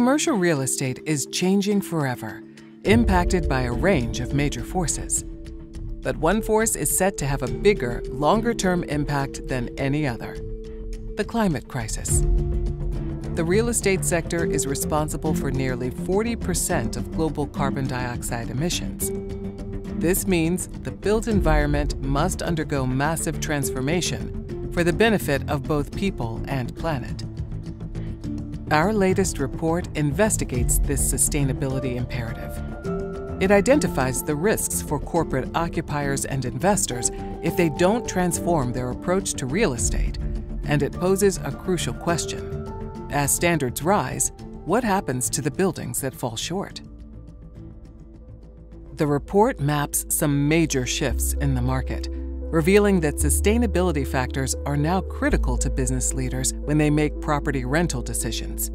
Commercial real estate is changing forever, impacted by a range of major forces. But one force is set to have a bigger, longer term impact than any other the climate crisis. The real estate sector is responsible for nearly 40% of global carbon dioxide emissions. This means the built environment must undergo massive transformation for the benefit of both people and planet. Our latest report investigates this sustainability imperative. It identifies the risks for corporate occupiers and investors if they don't transform their approach to real estate, and it poses a crucial question. As standards rise, what happens to the buildings that fall short? The report maps some major shifts in the market, revealing that sustainability factors are now critical to business leaders when they make property rental decisions.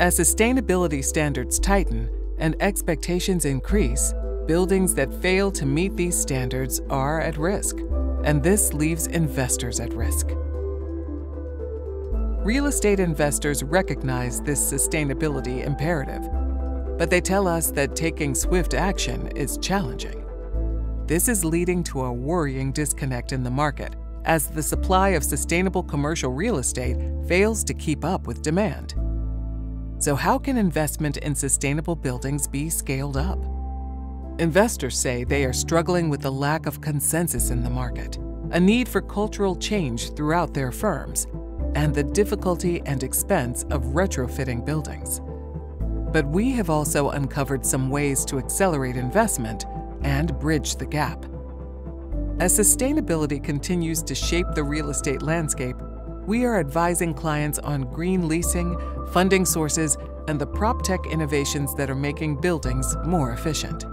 As sustainability standards tighten and expectations increase, buildings that fail to meet these standards are at risk, and this leaves investors at risk. Real estate investors recognize this sustainability imperative but they tell us that taking swift action is challenging. This is leading to a worrying disconnect in the market as the supply of sustainable commercial real estate fails to keep up with demand. So, how can investment in sustainable buildings be scaled up? Investors say they are struggling with the lack of consensus in the market, a need for cultural change throughout their firms, and the difficulty and expense of retrofitting buildings. But we have also uncovered some ways to accelerate investment and bridge the gap. As sustainability continues to shape the real estate landscape, we are advising clients on green leasing, funding sources, and the prop tech innovations that are making buildings more efficient.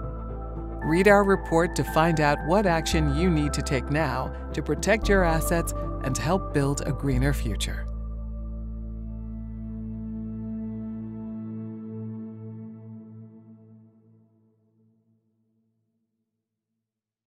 Read our report to find out what action you need to take now to protect your assets and help build a greener future.